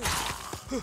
Huh.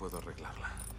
Puedo arreglarla.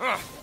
Ugh.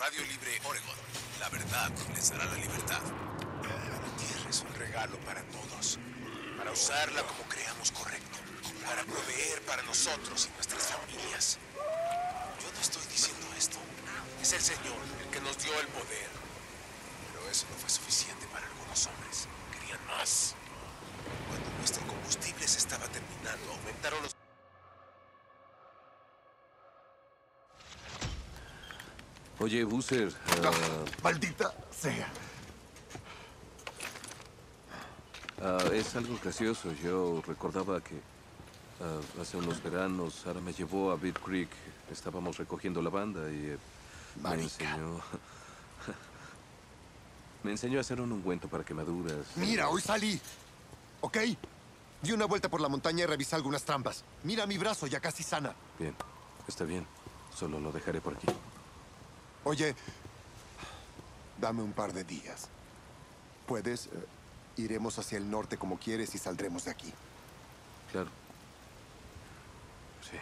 Radio Libre Oregon. La verdad les dará la libertad. La tierra es un regalo para todos. Para usarla como creamos correcto. Para proveer para nosotros y nuestras familias. Yo no estoy diciendo esto. Es el Señor el que nos dio el poder. Pero eso no fue suficiente para algunos hombres. Querían más. Cuando nuestro combustible se estaba terminando, aumentaron los... Oye, Busser, ah, Maldita sea. ah, es algo gracioso. Yo recordaba que ah, hace unos veranos Sara me llevó a Bear Creek. Estábamos recogiendo la banda y eh, me enseñó... me enseñó a hacer un ungüento para quemaduras. Mira, hoy salí. ¿Ok? Di una vuelta por la montaña y revisé algunas trampas. Mira mi brazo, ya casi sana. Bien, está bien. Solo lo dejaré por aquí. Oye, dame un par de días. ¿Puedes? Eh, iremos hacia el norte como quieres y saldremos de aquí. Claro. Sí.